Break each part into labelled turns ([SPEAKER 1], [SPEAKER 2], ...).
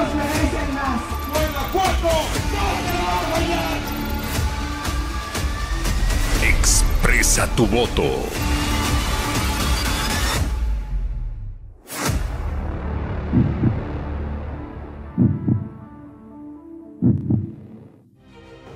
[SPEAKER 1] Todos merecen más.
[SPEAKER 2] Expresa tu voto.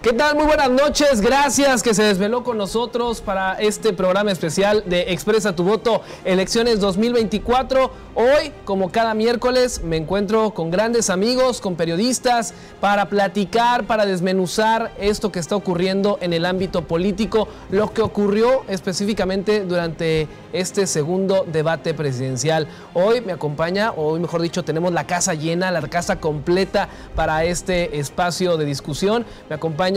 [SPEAKER 3] ¿Qué tal? Muy buenas noches. Gracias que se desveló con nosotros para este programa especial de Expresa tu voto Elecciones 2024. Hoy, como cada miércoles, me encuentro con grandes amigos, con periodistas, para platicar, para desmenuzar esto que está ocurriendo en el ámbito político, lo que ocurrió específicamente durante este segundo debate presidencial. Hoy me acompaña, o hoy mejor dicho, tenemos la casa llena, la casa completa para este espacio de discusión. Me acompaña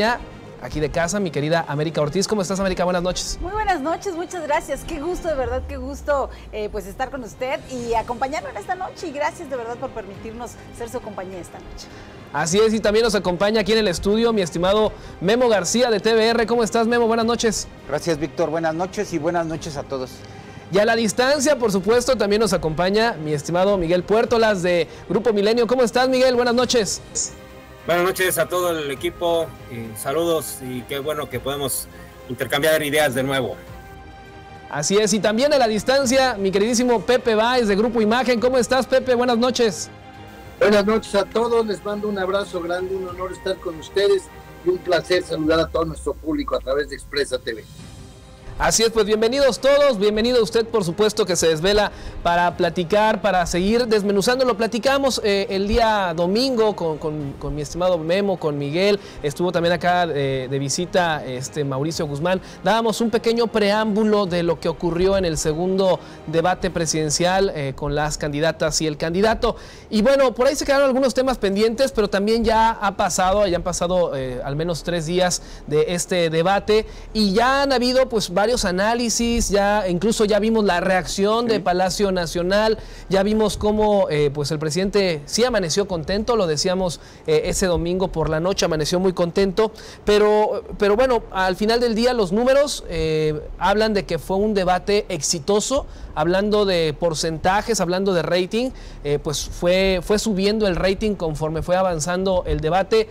[SPEAKER 3] aquí de casa, mi querida América Ortiz. ¿Cómo estás, América? Buenas noches.
[SPEAKER 4] Muy buenas noches, muchas gracias. Qué gusto, de verdad, qué gusto eh, pues estar con usted y acompañarlo en esta noche. Y gracias de verdad por permitirnos ser su compañía esta noche.
[SPEAKER 3] Así es, y también nos acompaña aquí en el estudio mi estimado Memo García de TVR. ¿Cómo estás, Memo? Buenas noches.
[SPEAKER 5] Gracias, Víctor. Buenas noches y buenas noches a todos.
[SPEAKER 3] Y a la distancia, por supuesto, también nos acompaña mi estimado Miguel Puertolas de Grupo Milenio. ¿Cómo estás, Miguel? Buenas noches.
[SPEAKER 6] Buenas noches a todo el equipo, y saludos y qué bueno que podemos intercambiar ideas de nuevo.
[SPEAKER 3] Así es, y también a la distancia, mi queridísimo Pepe Báez de Grupo Imagen. ¿Cómo estás, Pepe? Buenas noches.
[SPEAKER 7] Buenas noches a todos, les mando un abrazo grande, un honor estar con ustedes y un placer saludar a todo nuestro público a través de Expresa TV.
[SPEAKER 3] Así es, pues bienvenidos todos, bienvenido usted por supuesto que se desvela para platicar, para seguir desmenuzando. Lo platicamos eh, el día domingo con, con, mi estimado Memo, con Miguel, estuvo también acá eh, de visita este Mauricio Guzmán. Dábamos un pequeño preámbulo de lo que ocurrió en el segundo debate presidencial eh, con las candidatas y el candidato. Y bueno, por ahí se quedaron algunos temas pendientes, pero también ya ha pasado, ya han pasado al menos tres días de este debate y ya han habido pues varios varios análisis, ya incluso ya vimos la reacción de Palacio Nacional, ya vimos cómo eh, pues el presidente sí amaneció contento, lo decíamos eh, ese domingo por la noche, amaneció muy contento, pero, pero bueno, al final del día los números eh, hablan de que fue un debate exitoso, hablando de porcentajes, hablando de rating, pues fue, fue subiendo el rating conforme fue avanzando el debate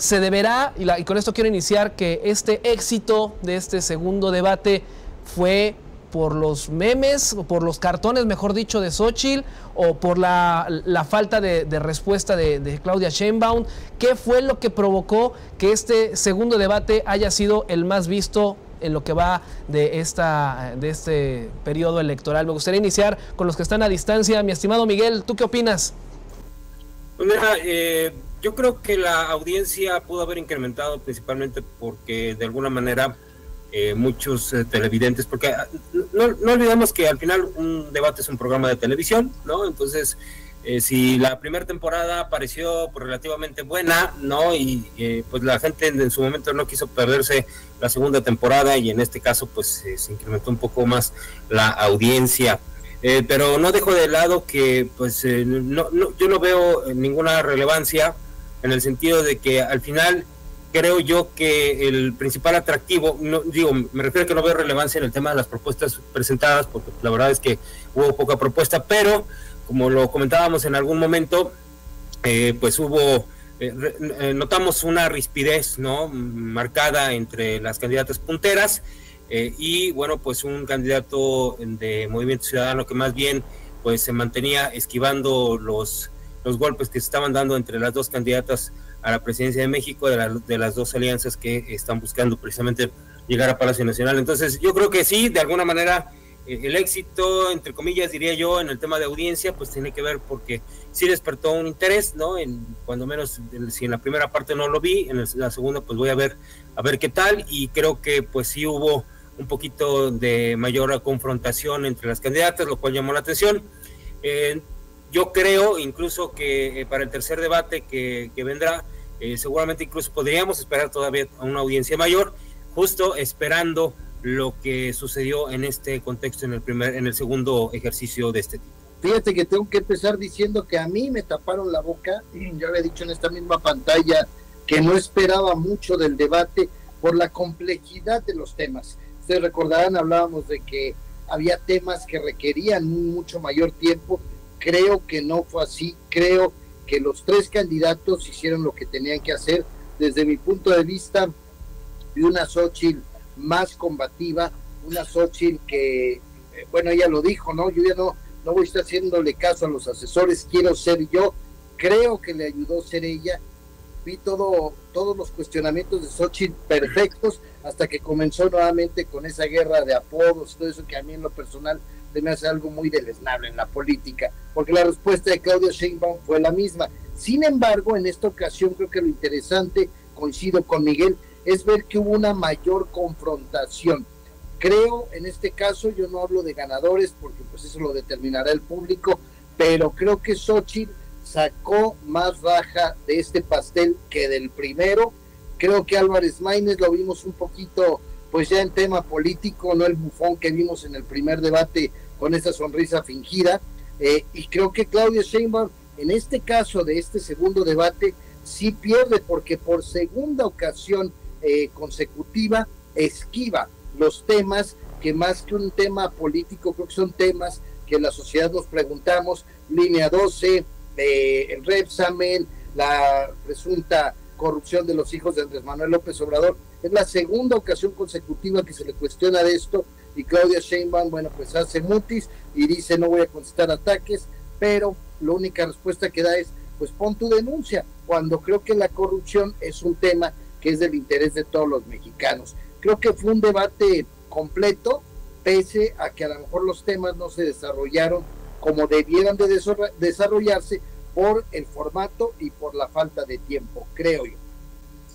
[SPEAKER 3] se deberá, y, la, y, con esto quiero iniciar, que este éxito de este segundo debate fue por los memes, o por los cartones, mejor dicho, de Xochitl, o por la, la falta de, respuesta de, de, Claudia Sheinbaum. ¿Qué fue lo que provocó que este segundo debate haya sido el más visto en lo que va de, esta, de este periodo electoral? Me gustaría iniciar con los que están a distancia. Mi estimado Miguel, ¿tú qué opinas?
[SPEAKER 6] Pues mira, eh yo creo que la audiencia pudo haber incrementado principalmente porque de alguna manera eh, muchos eh, televidentes, porque no, no, olvidemos que al final un debate es un programa de televisión, ¿no? Entonces, eh, si la primera temporada pareció pues, relativamente buena, ¿no? Y pues la gente en, en, su momento no quiso perderse la segunda temporada y en este caso pues se incrementó un poco más la audiencia. pero no dejo de lado que pues no, no, yo no veo ninguna relevancia en el sentido de que al final creo yo que el principal atractivo, no digo, me refiero a que no veo relevancia en el tema de las propuestas presentadas, porque la verdad es que hubo poca propuesta, pero como lo comentábamos en algún momento, eh, pues hubo, eh, notamos una rispidez, ¿no? Marcada entre las candidatas punteras eh, y, bueno, pues un candidato de Movimiento Ciudadano que más bien, pues se mantenía esquivando los los golpes que se estaban dando entre las dos candidatas a la presidencia de México, de, la, de, las dos alianzas que están buscando precisamente llegar a Palacio Nacional. Entonces, yo creo que sí, de alguna manera, eh, el éxito, entre comillas, diría yo, en el tema de audiencia, pues tiene que ver porque sí despertó un interés, ¿no? En, cuando menos, si en la primera parte no lo vi, en la segunda, pues voy a ver, a ver qué tal, y creo que pues sí hubo un poquito de mayor confrontación entre las candidatas, lo cual llamó la atención. Eh, yo creo incluso que eh, para el tercer debate que, que vendrá, eh, seguramente incluso podríamos esperar todavía a una audiencia mayor, justo esperando lo que sucedió en este contexto en el primer, en el segundo ejercicio de este tipo.
[SPEAKER 7] Fíjate que tengo que empezar diciendo que a mí me taparon la boca, yo había dicho en esta misma pantalla que no esperaba mucho del debate por la complejidad de los temas. Ustedes recordarán, hablábamos de que había temas que requerían mucho mayor tiempo creo que no fue así, creo que los tres candidatos hicieron lo que tenían que hacer. Desde mi punto de vista, vi una Xochitl más combativa, una Xochitl que, eh, bueno, ella lo dijo, ¿no? Yo ya no, no voy a estar haciéndole caso a los asesores, quiero ser yo, creo que le ayudó ser ella. Vi todo, todos los cuestionamientos de Xochitl perfectos hasta que comenzó nuevamente con esa guerra de apodos, todo eso que a mí en lo personal me hace algo muy deleznable en la política, porque la respuesta de Claudia Sheinbaum fue la misma. Sin embargo, en esta ocasión creo que lo interesante, coincido con Miguel, es ver que hubo una mayor confrontación. Creo, en este caso, yo no hablo de ganadores, porque pues eso lo determinará el público, pero creo que Xochitl sacó más raja de este pastel que del primero. Creo que Álvarez Maínez lo vimos un poquito pues ya en tema político, no el bufón que vimos en el primer debate con esa sonrisa fingida. Eh, y creo que Claudia Sheinbaum, en este caso de este segundo debate, sí pierde porque por segunda ocasión eh, consecutiva esquiva los temas que más que un tema político, creo que son temas que la sociedad nos preguntamos, línea 12, eh, el Repsamen, la presunta corrupción de los hijos de Andrés Manuel López Obrador. Es la segunda ocasión consecutiva que se le cuestiona de esto y Claudia Sheinbaum, bueno, pues hace mutis y dice no voy a contestar ataques, pero la única respuesta que da es pues pon tu denuncia, cuando creo que la corrupción es un tema que es del interés de todos los mexicanos. Creo que fue un debate completo, pese a que a lo mejor los temas no se desarrollaron como debieran de desarrollarse, por el formato y por la falta de tiempo, creo yo.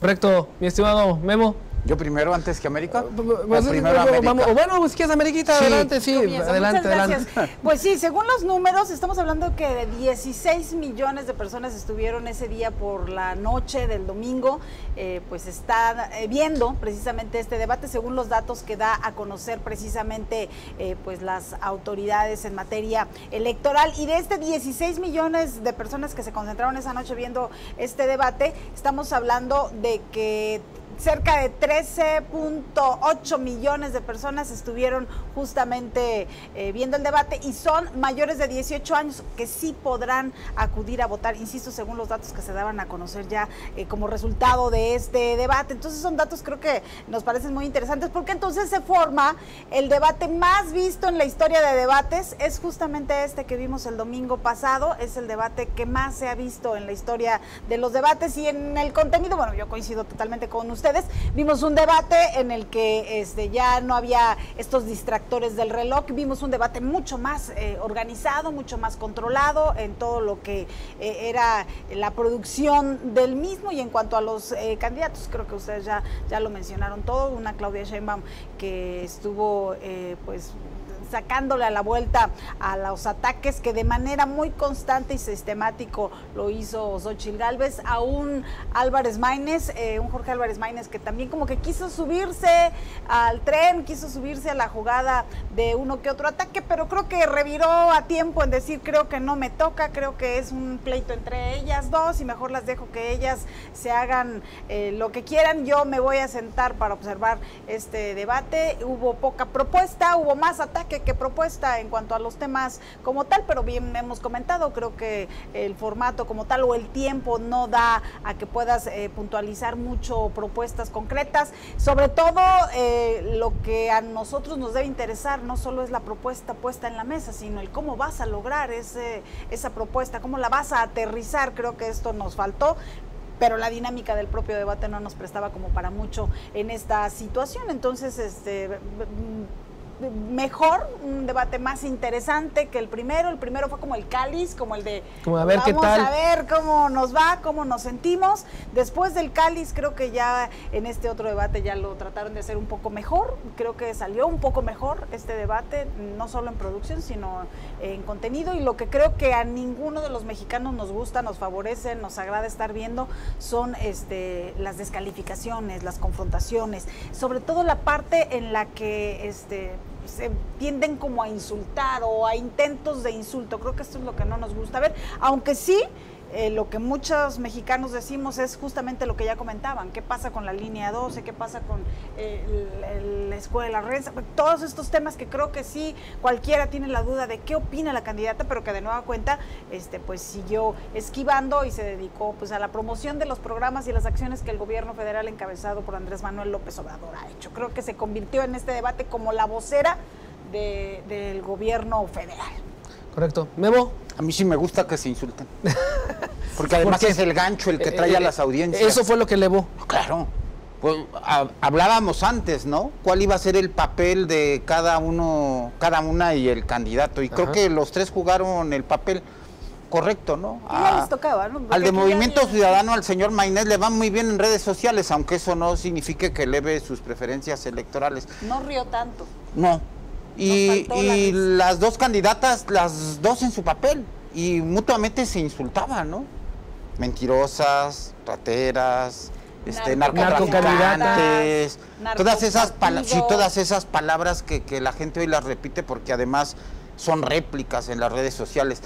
[SPEAKER 3] Correcto, mi estimado Memo.
[SPEAKER 5] Yo primero antes que América.
[SPEAKER 3] Pues, primero América. Vamos, bueno, pues quieres América, adelante, sí, adelante, adelante.
[SPEAKER 4] Pues sí, según los números, estamos hablando que de 16 millones de personas estuvieron ese día por la noche del domingo, eh, pues está eh, viendo precisamente este debate, según los datos que da a conocer precisamente eh, pues las autoridades en materia electoral. Y de este 16 millones de personas que se concentraron esa noche viendo este debate, estamos hablando de que cerca de 13.8 millones de personas estuvieron justamente eh, viendo el debate y son mayores de 18 años que sí podrán acudir a votar, insisto, según los datos que se daban a conocer ya eh, como resultado de este debate. Entonces son datos creo que nos parecen muy interesantes porque entonces se forma el debate más visto en la historia de debates, es justamente este que vimos el domingo pasado, es el debate que más se ha visto en la historia de los debates y en el contenido, bueno, yo coincido totalmente con usted Vimos un debate en el que este, ya no había estos distractores del reloj, vimos un debate mucho más eh, organizado, mucho más controlado en todo lo que eh, era la producción del mismo. Y en cuanto a los eh, candidatos, creo que ustedes ya, ya lo mencionaron todo, una Claudia Sheinbaum que estuvo pues sacándole a la vuelta a los ataques que de manera muy constante y sistemático lo hizo Xochitl Galvez, a un Álvarez Maínez, eh, un Jorge Álvarez Maínez que también como que quiso subirse al tren, quiso subirse a la jugada de uno que otro ataque, pero creo que reviró a tiempo en decir creo que no me toca, creo que es un pleito entre ellas dos y mejor las dejo que ellas se hagan eh, lo que quieran, yo me voy a sentar para observar este debate, hubo poca propuesta, hubo más ataque que propuesta en cuanto a los temas como tal, pero bien hemos comentado, creo que el formato como tal o el tiempo no da a que puedas eh, puntualizar mucho propuestas concretas. Sobre todo, eh, lo que a nosotros nos debe interesar no solo es la propuesta puesta en la mesa, sino el cómo vas a lograr ese, esa propuesta, cómo la vas a aterrizar. Creo que esto nos faltó pero la dinámica del propio debate no nos prestaba como para mucho en esta situación. Entonces, este mejor, un debate más interesante que el primero. El primero fue como el cáliz, como el de
[SPEAKER 3] como a ver
[SPEAKER 4] vamos
[SPEAKER 3] qué tal.
[SPEAKER 4] a ver cómo nos va, cómo nos sentimos. Después del cáliz, creo que ya en este otro debate ya lo trataron de hacer un poco mejor. Creo que salió un poco mejor este debate, no solo en producción, sino en contenido. Y lo que creo que a ninguno de los mexicanos nos gusta, nos favorece, nos agrada estar viendo, son este, las descalificaciones, las confrontaciones, sobre todo la parte en la que este se tienden como a insultar o a intentos de insulto. Creo que esto es lo que no nos gusta ver, aunque sí eh, lo que muchos mexicanos decimos es justamente lo que ya comentaban, qué pasa con la línea 12, qué pasa con eh, la escuela Renza, todos estos temas que creo que sí cualquiera tiene la duda de qué opina la candidata, pero que de nueva cuenta este, pues siguió esquivando y se dedicó pues a la promoción de los programas y las acciones que el gobierno federal encabezado por Andrés Manuel López Obrador ha hecho. Creo que se convirtió en este debate como la vocera del gobierno federal.
[SPEAKER 3] Correcto. Memo.
[SPEAKER 5] A mí sí me gusta que se insulten. Porque además es el gancho el que trae a eh, las audiencias.
[SPEAKER 3] Eso fue lo que elevó.
[SPEAKER 5] Claro. Pues, hablábamos antes, ¿no? ¿Cuál iba a ser el papel de cada uno, cada una y el candidato? Y creo que los tres jugaron el papel correcto, ¿no?
[SPEAKER 4] les tocaba, ¿no?
[SPEAKER 5] al de Movimiento Ciudadano, al señor Mainés, le va muy bien en redes sociales, aunque eso no signifique que eleve sus preferencias electorales.
[SPEAKER 4] No rió tanto.
[SPEAKER 5] No, y, las dos candidatas, las dos en su papel, y mutuamente se insultaban, ¿no? Mentirosas, rateras, este, narcotraficantes, todas esas, sí, todas esas palabras que, que la gente hoy las repite porque además son réplicas en las redes sociales.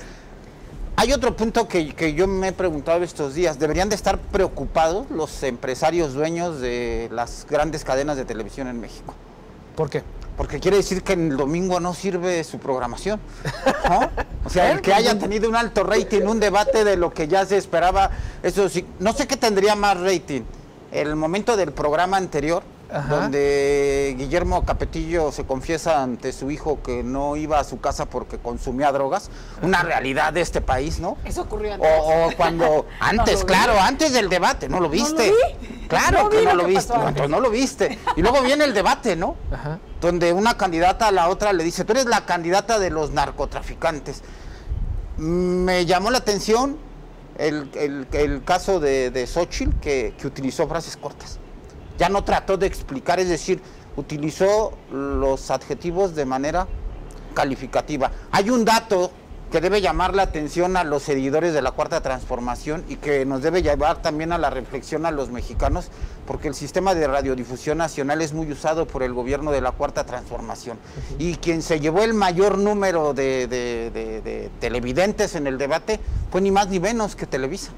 [SPEAKER 5] Hay otro punto que, que, yo me he preguntado estos días. ¿Deberían de estar preocupados los empresarios dueños de las grandes cadenas de televisión en México?
[SPEAKER 3] ¿Por qué?
[SPEAKER 5] Porque quiere decir que en el domingo no sirve su programación. ¿no? O sea, el que haya tenido un alto rating, un debate de lo que ya se esperaba, eso sí, no sé qué tendría más rating. El momento del programa anterior, donde Guillermo Capetillo se confiesa ante su hijo que no iba a su casa porque consumía drogas, una realidad de este país, ¿no?
[SPEAKER 4] Eso ocurrió antes.
[SPEAKER 5] O, cuando, antes, claro, antes del debate, ¿no lo viste? Claro que no lo, viste, no, no lo viste. Y luego viene el debate, ¿no? Ajá donde una candidata a la otra le dice, tú eres la candidata de los narcotraficantes. Me llamó la atención el, caso de, de Xochitl, que, que utilizó frases cortas. Ya no trató de explicar, es decir, utilizó los adjetivos de manera calificativa. Hay un dato que debe llamar la atención a los seguidores de la Cuarta Transformación y que nos debe llevar también a la reflexión a los mexicanos, porque el sistema de radiodifusión nacional es muy usado por el gobierno de la Cuarta Transformación. Y quien se llevó el mayor número de, televidentes en el debate fue ni más ni menos que Televisa.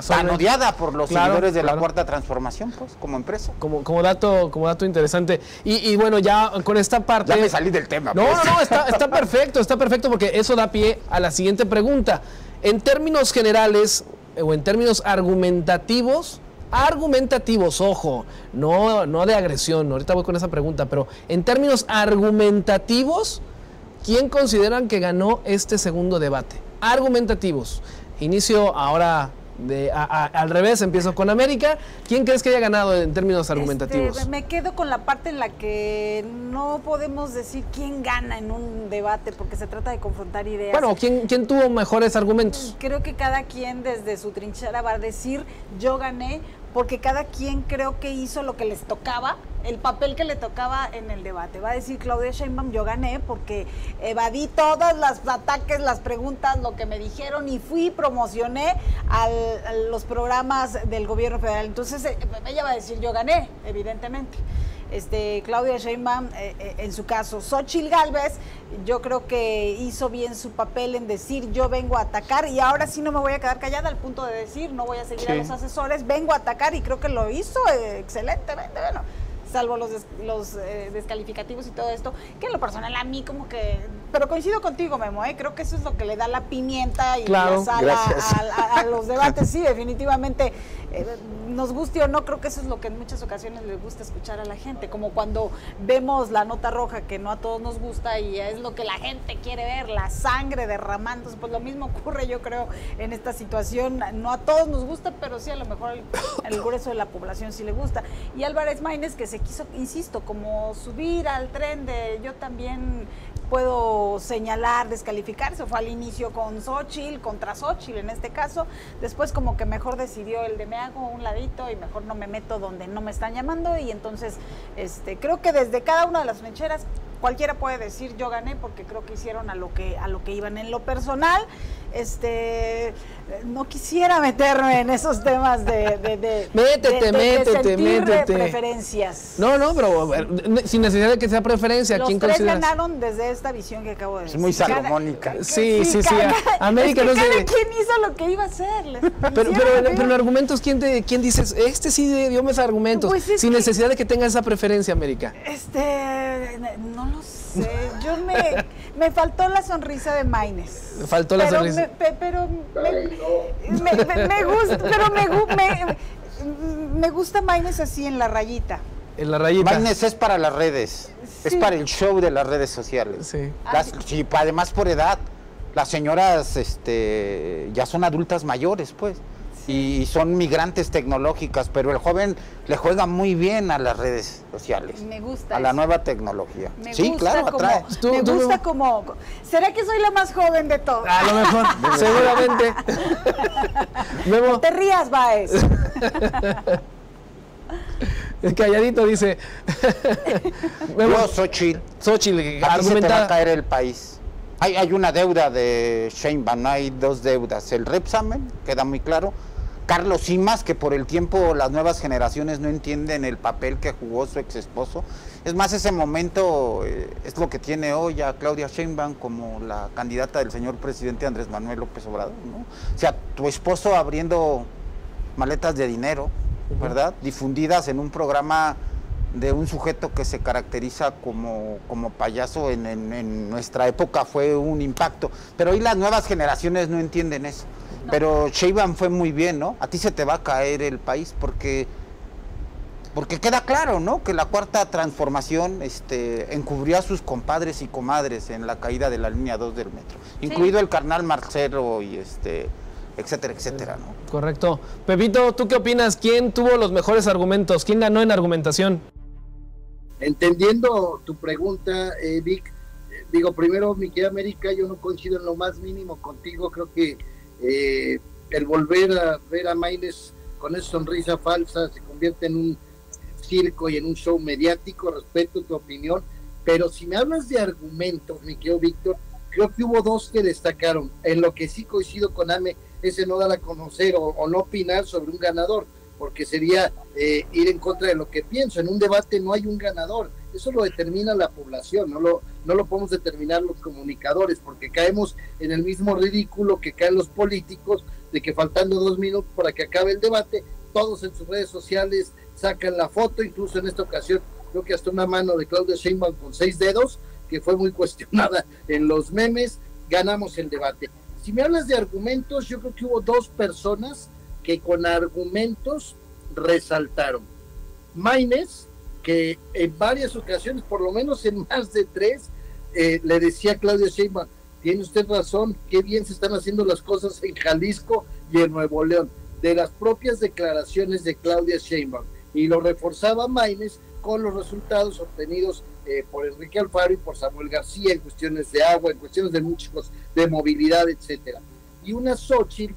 [SPEAKER 5] Tan odiada por los seguidores de la cuarta transformación, pues, como empresa.
[SPEAKER 3] Como, como dato, como dato interesante. Y, bueno, ya con esta parte.
[SPEAKER 5] Ya me salí del tema.
[SPEAKER 3] No, pues. no, no, está, está perfecto, está perfecto, porque eso da pie a la siguiente pregunta. En términos generales, o en términos argumentativos, argumentativos, ojo, no, no de agresión, ahorita voy con esa pregunta, pero en términos argumentativos, ¿quién consideran que ganó este segundo debate? Argumentativos. Inicio ahora al revés, empiezo con América. ¿Quién crees que haya ganado en términos este, argumentativos?
[SPEAKER 4] me quedo con la parte en la que no podemos decir quién gana en un debate, porque se trata de confrontar ideas.
[SPEAKER 3] Bueno, ¿quién, quién tuvo mejores argumentos?
[SPEAKER 4] Creo que cada quien desde su trinchera va a decir, yo gané porque cada quien creo que hizo lo que les tocaba, el papel que le tocaba en el debate. Va a decir Claudia Sheinbaum, yo gané porque evadí todos los ataques, las preguntas, lo que me dijeron y fui, promocioné a los programas del gobierno federal. Entonces eh, ella va a decir, yo gané, evidentemente este, Claudia Sheinbaum, eh, eh, en su caso, Xochil Gálvez, yo creo que hizo bien su papel en decir yo vengo a atacar y ahora sí no me voy a quedar callada al punto de decir no voy a seguir a los asesores, vengo a atacar y creo que lo hizo eh, excelentemente, bueno, salvo los, los descalificativos y todo esto, que en lo personal a mí como que, pero coincido contigo Memo, creo que eso es lo que le da la pimienta y la sal a, los debates, sí, definitivamente nos guste o no, creo que eso es lo que en muchas ocasiones le gusta escuchar a la gente, como cuando vemos la nota roja que no a todos nos gusta y es lo que la gente quiere ver, la sangre derramándose, pues lo mismo ocurre yo creo en esta situación, no a todos nos gusta, pero sí a lo mejor el, grueso de la población sí le gusta. Y Álvarez Maínez que se quiso, insisto, como subir al tren de yo también puedo señalar, descalificar, se fue al inicio con Xochitl, contra Xochitl en este caso, después como que mejor decidió el de me hago un ladito y mejor no me meto donde no me están llamando y entonces este creo que desde cada una de las trincheras cualquiera puede decir yo gané porque creo que hicieron a lo que a lo que iban en lo personal este no quisiera meterme en esos temas de, de,
[SPEAKER 3] métete, métete, métete.
[SPEAKER 4] preferencias.
[SPEAKER 3] No, no, pero sin necesidad de que sea preferencia.
[SPEAKER 4] Los tres ganaron desde esta visión que acabo de decir.
[SPEAKER 5] Es muy salomónica.
[SPEAKER 3] Sí, sí, sí.
[SPEAKER 4] América no sé. ¿Quién hizo lo que iba a hacer?
[SPEAKER 3] Pero, pero, pero, argumentos, ¿quién, te, ¿quién dices? Este sí dio mis argumentos. Pues sin necesidad de que tenga esa preferencia, América.
[SPEAKER 4] Este, no lo sé. Yo me, me faltó la sonrisa de Maines.
[SPEAKER 3] Faltó la sonrisa.
[SPEAKER 4] Me, pero me, me, gusta, pero me, me, gusta Maines así en la rayita.
[SPEAKER 3] En la rayita.
[SPEAKER 5] Maines es para las redes. Es para el show de las redes sociales. Sí. sí. Además por edad. Las señoras este, ya son adultas mayores, pues y son migrantes tecnológicas, pero el joven le juega muy bien a las redes sociales.
[SPEAKER 4] Me gusta.
[SPEAKER 5] A la nueva tecnología. sí, claro, atrae.
[SPEAKER 4] me gusta como... ¿Será que soy la más joven de todos?
[SPEAKER 3] A lo mejor, seguramente.
[SPEAKER 4] No te rías, Baez.
[SPEAKER 3] El calladito dice.
[SPEAKER 5] Memo, Xochitl.
[SPEAKER 3] Xochitl,
[SPEAKER 5] argumenta... se te va a caer el país. Hay, hay una deuda de Sheinbaum, hay dos deudas. El Repsamen, queda muy claro, Carlos Simas, que por el tiempo las nuevas generaciones no entienden el papel que jugó su ex esposo. Es más, ese momento eh, es lo que tiene hoy a Claudia Sheinbaum como la candidata del señor presidente Andrés Manuel López Obrador. ¿no? O sea, tu esposo abriendo maletas de dinero, ¿verdad? Difundidas en un programa de un sujeto que se caracteriza como, como payaso en, en nuestra época fue un impacto. Pero hoy las nuevas generaciones no entienden eso. Pero Sheinbaum fue muy bien, ¿no? A ti se te va a caer el país porque porque queda claro, ¿no? Que la cuarta transformación este, encubrió a sus compadres y comadres en la caída de la línea 2 del metro, incluido el carnal Marcelo y este, etcétera, etcétera, ¿no?
[SPEAKER 3] Correcto. Pepito, ¿tú qué opinas? ¿Quién tuvo los mejores argumentos? ¿Quién ganó en argumentación?
[SPEAKER 7] Entendiendo tu pregunta, eh, Vic, eh, digo, primero, mi querida América, yo no coincido en lo más mínimo contigo, creo que eh, el volver a ver a Maynes con esa sonrisa falsa se convierte en un circo y en un show mediático, respeto tu opinión, pero si me hablas de argumentos, mi querido Víctor, creo que hubo dos que destacaron. En lo que sí coincido con Ame, ese no dar a conocer o, no opinar sobre un ganador, porque sería eh, ir en contra de lo que pienso. En un debate no hay un ganador, eso lo determina la población, no lo, no lo podemos determinar los comunicadores, porque caemos en el mismo ridículo que caen los políticos, de que faltando dos minutos para que acabe el debate, todos en sus redes sociales sacan la foto, incluso en esta ocasión creo que hasta una mano de Claudia Sheinbaum con seis dedos, que fue muy cuestionada en los memes, ganamos el debate. Si me hablas de argumentos, yo creo que hubo dos personas que con argumentos resaltaron. Maines, que en varias ocasiones, por lo menos en más de tres, eh, le decía a Claudia Sheinbaum, tiene usted razón, qué bien se están haciendo las cosas en Jalisco y en Nuevo León, de las propias declaraciones de Claudia Sheinbaum. Y lo reforzaba Maines con los resultados obtenidos eh, por Enrique Alfaro y por Samuel García en cuestiones de agua, en cuestiones de muchos, de movilidad, etcétera. Y una Xochitl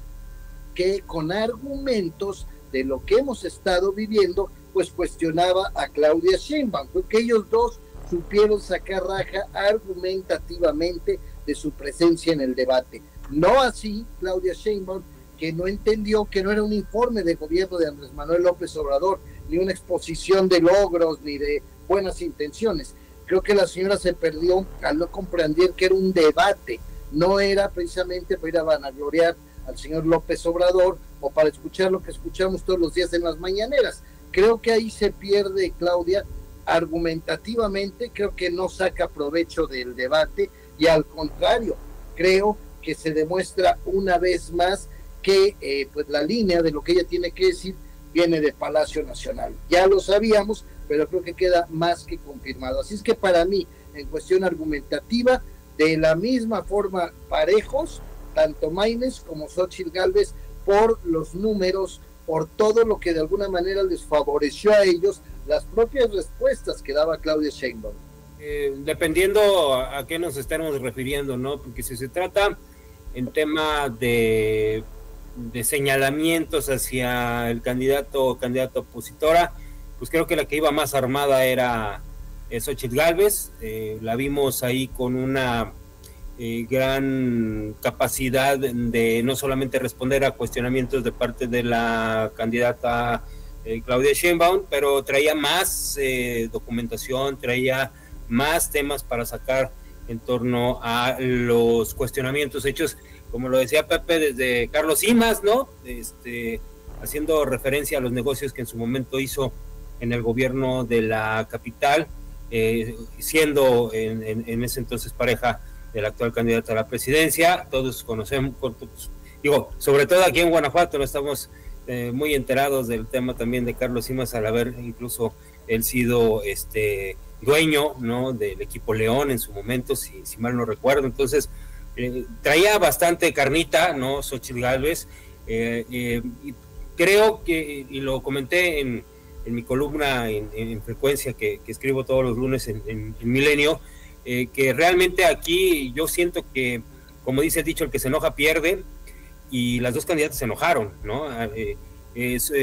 [SPEAKER 7] que con argumentos de lo que hemos estado viviendo pues cuestionaba a Claudia Sheinbaum. Creo que ellos dos supieron sacar raja argumentativamente de su presencia en el debate. No así Claudia Sheinbaum, que no entendió que no era un informe de gobierno de Andrés Manuel López Obrador, ni una exposición de logros, ni de buenas intenciones. Creo que la señora se perdió al no comprender que era un debate, no era precisamente para ir a vanagloriar al señor López Obrador o para escuchar lo que escuchamos todos los días en las mañaneras. Creo que ahí se pierde, Claudia, argumentativamente, creo que no saca provecho del debate y al contrario, creo que se demuestra una vez más que eh, pues la línea de lo que ella tiene que decir viene de Palacio Nacional. Ya lo sabíamos, pero creo que queda más que confirmado. Así es que para mí, en cuestión argumentativa, de la misma forma parejos, tanto Maines como Xochitl Galvez, por los números por todo lo que de alguna manera les favoreció a ellos las propias respuestas que daba Claudia Sheinbaum.
[SPEAKER 6] Eh, dependiendo a, qué nos estemos refiriendo, ¿no? Porque si se trata en tema de, de señalamientos hacia el candidato o candidata opositora, pues creo que la que iba más armada era Xochitl Galvez. la vimos ahí con una gran capacidad de no solamente responder a cuestionamientos de parte de la candidata Claudia Sheinbaum, pero traía más documentación, traía más temas para sacar en torno a los cuestionamientos hechos, como lo decía Pepe, desde Carlos Simas, ¿no? Este, haciendo referencia a los negocios que en su momento hizo en el gobierno de la capital, eh, siendo en, ese entonces pareja del actual candidato a la presidencia. Todos conocemos, digo, sobre todo aquí en Guanajuato, no estamos eh, muy enterados del tema también de Carlos Simas al haber incluso él sido este dueño ¿no? del equipo León en su momento, si, si mal no recuerdo. Entonces, eh, traía bastante carnita, ¿no? Xochitl Galvez. Eh, y creo que, y lo comenté en, en mi columna en, frecuencia que, escribo todos los lunes en, Milenio, que realmente aquí yo siento que, como dice el dicho, el que se enoja pierde, y las dos candidatas se enojaron, ¿no?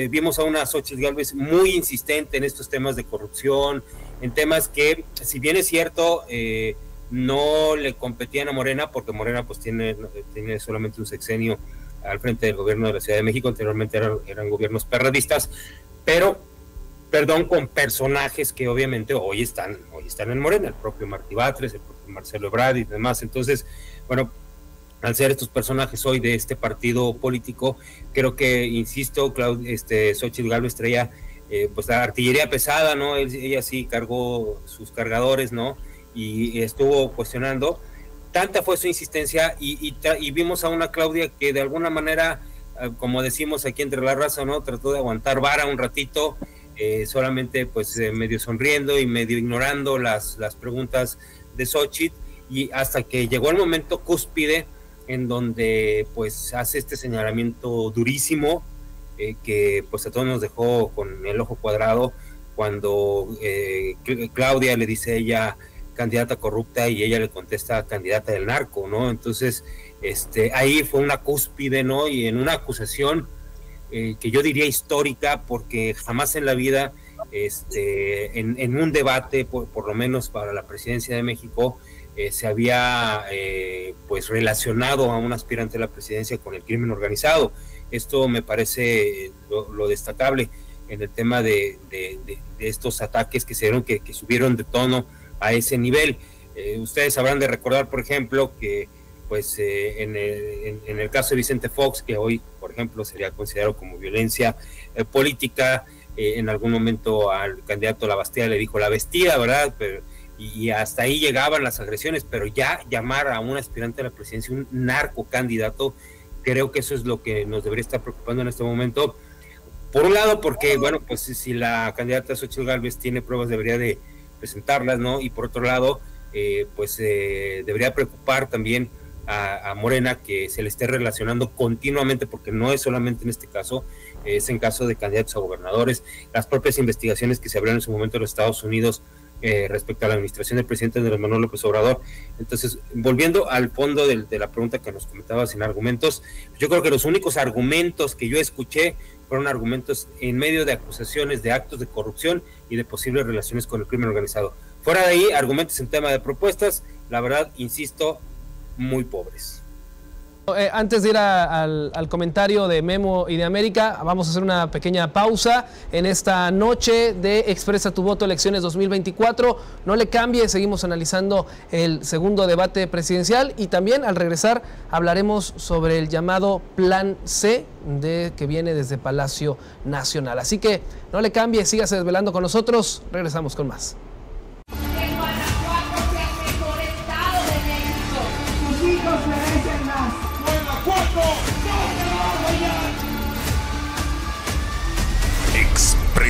[SPEAKER 6] vimos a una Xochitl Galvez muy insistente en estos temas de corrupción, en temas que, si bien es cierto, eh, no le competían a Morena, porque Morena pues tiene, tiene solamente un sexenio al frente del gobierno de la Ciudad de México, anteriormente eran, gobiernos perradistas, pero, perdón, con personajes que obviamente hoy están, hoy están en Morena, el propio Martí Batres, el propio Marcelo Ebrard y demás. Entonces, bueno, al ser estos personajes hoy de este partido político, creo que, insisto, Claudia, este, Xochitl Galo Estrella eh, pues la artillería pesada, ¿no? ella sí cargó sus cargadores, ¿no? Y, estuvo cuestionando. Tanta fue su insistencia y, vimos a una Claudia que de alguna manera, eh, como decimos aquí entre la raza, ¿no? Trató de aguantar vara un ratito, eh, solamente pues medio sonriendo y medio ignorando las, las preguntas de Xochitl y hasta que llegó el momento cúspide en donde pues hace este señalamiento durísimo, eh, que pues a todos nos dejó con el ojo cuadrado cuando eh, Claudia le dice a ella candidata corrupta y ella le contesta candidata del narco, ¿no? Entonces, este, ahí fue una cúspide, ¿no? Y en una acusación eh, que yo diría histórica, porque jamás en la vida, este, en, un debate, por, lo menos para la presidencia de México, se había pues relacionado a un aspirante a la presidencia con el crimen organizado. Esto me parece lo, destacable en el tema de, estos ataques que se dieron, que, subieron de tono a ese nivel. Eh, ustedes habrán de recordar, por ejemplo, que pues eh, en, el, caso de Vicente Fox, que hoy, por ejemplo, sería considerado como violencia eh, política, en algún momento al candidato La Bastida le dijo la vestida, ¿verdad? Y, hasta ahí llegaban las agresiones, pero ya llamar a un aspirante a la presidencia un narco candidato Creo que eso es lo que nos debería estar preocupando en este momento. Por un lado, porque, bueno, pues si la candidata Xochitl Galvez tiene pruebas, debería de presentarlas, ¿no? Y por otro lado, eh, pues eh, debería preocupar también a, Morena que se le esté relacionando continuamente, porque no es solamente en este caso, es en caso de candidatos a gobernadores, las propias investigaciones que se abrieron en su momento en los Estados Unidos eh, respecto a la administración del presidente Andrés Manuel López Obrador. Entonces, volviendo al fondo de, la pregunta que nos comentaba sin argumentos, yo creo que los únicos argumentos que yo escuché fueron argumentos en medio de acusaciones de actos de corrupción y de posibles relaciones con el crimen organizado. Fuera de ahí, argumentos en tema de propuestas, la verdad, insisto, muy pobres.
[SPEAKER 3] Eh, antes de ir al, comentario de Memo y de América, vamos a hacer una pequeña pausa en esta noche de Expresa tu voto elecciones 2024. No le cambie, seguimos analizando el segundo debate presidencial y también al regresar hablaremos sobre el llamado Plan C de, que viene desde Palacio Nacional. Así que no le cambie, sígase desvelando con nosotros. Regresamos con más.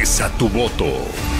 [SPEAKER 1] Expresa tu voto.